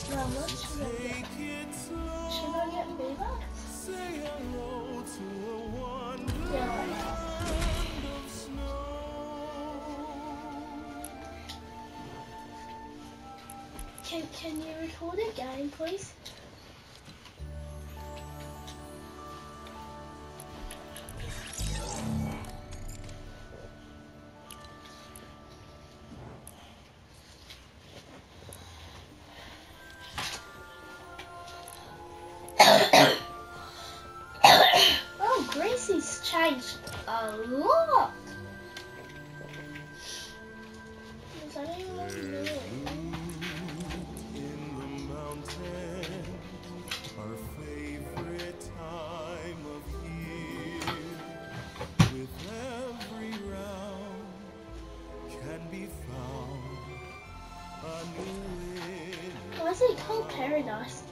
Should I get? Yeah. Can, can you record a game, please? Be found. Why is it called Paradise?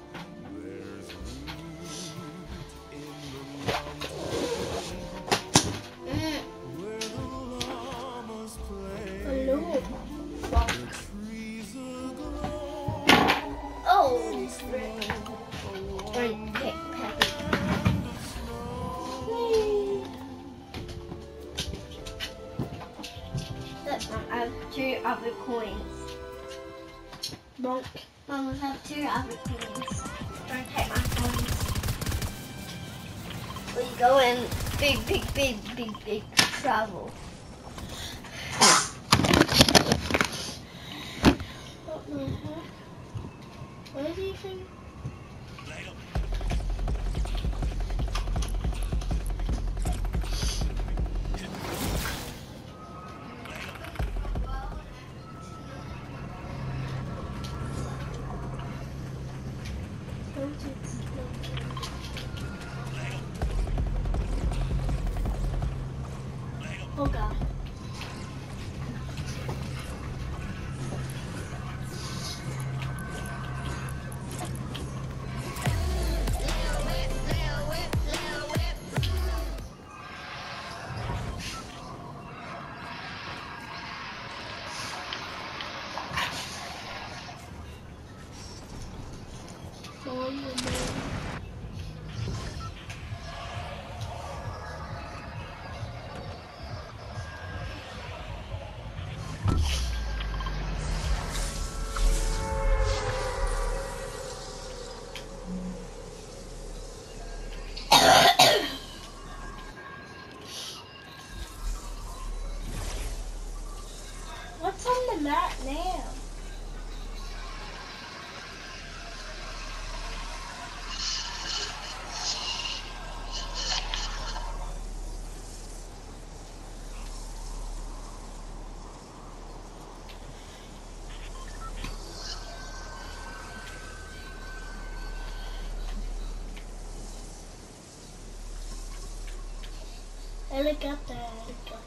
Have two other coins. Bonk. Mum, I have two other coins. Don't take my coins. We go in big, big, big, big, big trouble. What the heck? Where do you think? Helicopter, helicopter. Oh,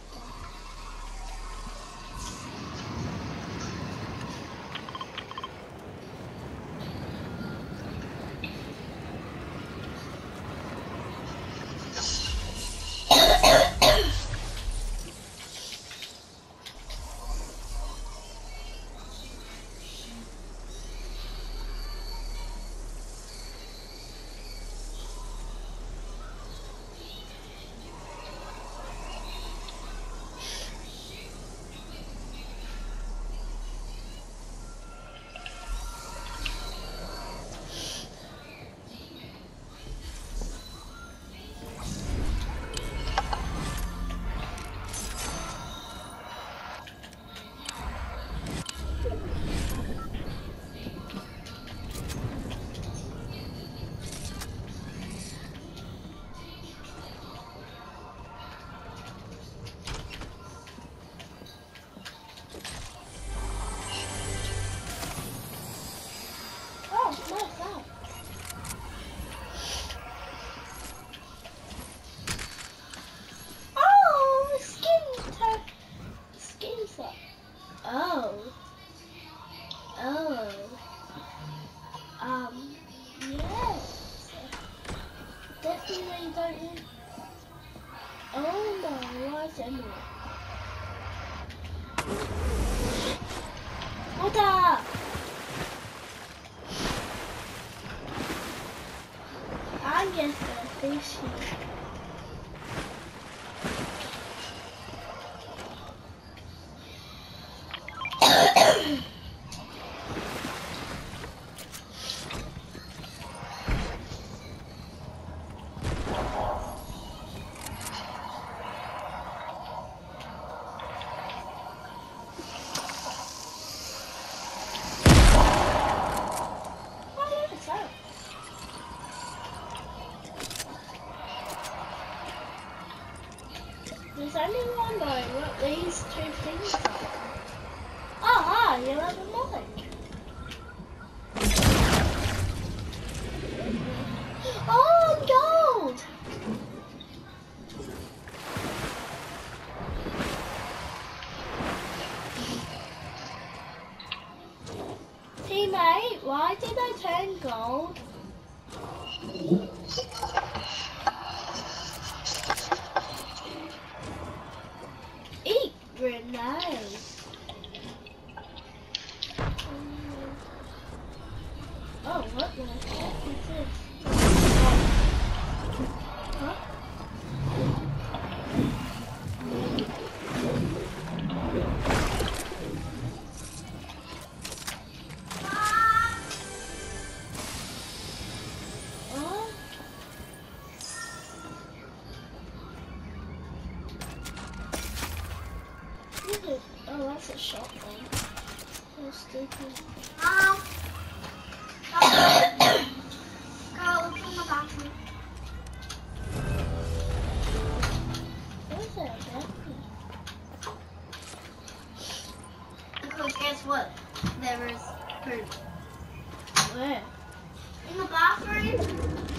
Is anyone wondering what these two things are? Ah, ah you have a mic. Oh, gold! Teammate, why did I turn gold? Because guess what? There was. Where? In the bathroom.